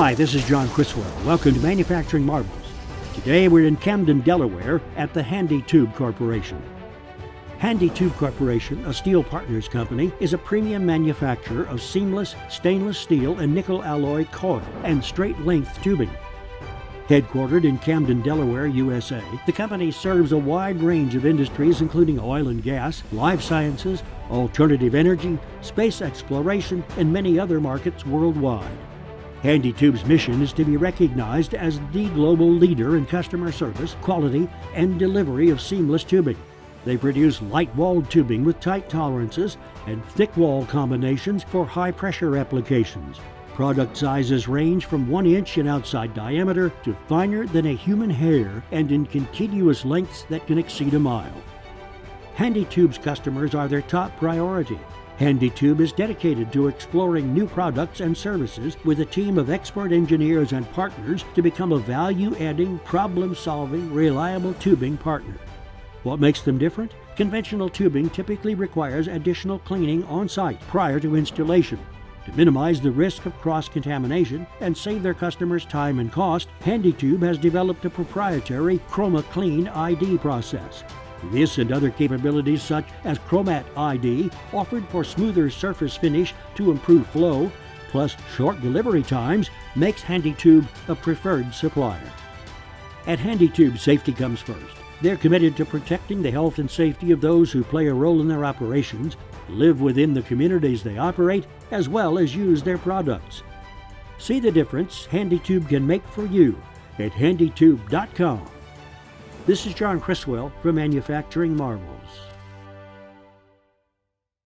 Hi, this is John Criswell. Welcome to Manufacturing Marvels. Today we're in Camden, Delaware at the Handy Tube Corporation. Handy Tube Corporation, a steel partners company, is a premium manufacturer of seamless stainless steel and nickel alloy coil and straight length tubing. Headquartered in Camden, Delaware, USA, the company serves a wide range of industries including oil and gas, life sciences, alternative energy, space exploration, and many other markets worldwide. Handy Tube's mission is to be recognized as the global leader in customer service, quality, and delivery of seamless tubing. They produce light walled tubing with tight tolerances and thick wall combinations for high pressure applications. Product sizes range from 1 inch in outside diameter to finer than a human hair and in continuous lengths that can exceed a mile. Handy Tube's customers are their top priority. Handy Tube is dedicated to exploring new products and services with a team of expert engineers and partners to become a value adding, problem solving, reliable tubing partner. What makes them different? Conventional tubing typically requires additional cleaning on site prior to installation. To minimize the risk of cross contamination and save their customers time and cost, HandyTube has developed a proprietary Chroma Clean ID process. This and other capabilities such as Chromat ID, offered for smoother surface finish to improve flow, plus short delivery times, makes HandyTube a preferred supplier. At HandyTube, safety comes first. They're committed to protecting the health and safety of those who play a role in their operations, live within the communities they operate, as well as use their products. See the difference HandyTube can make for you at handytube.com. This is John Criswell for Manufacturing Marvels.